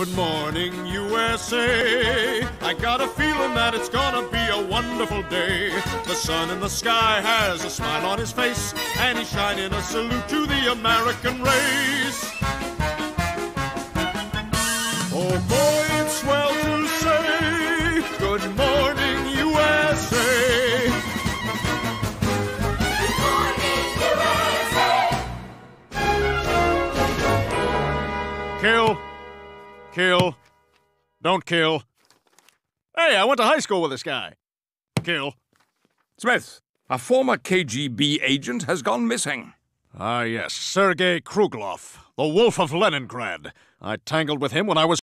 Good morning, USA. I got a feeling that it's gonna be a wonderful day. The sun in the sky has a smile on his face, and he's shining a salute to the American race. Oh boy, it's swell to say, Good morning, USA. Kill. Kill. Don't kill. Hey, I went to high school with this guy. Kill. Smith, a former KGB agent has gone missing. Ah, yes, Sergei Kruglov, the Wolf of Leningrad. I tangled with him when I was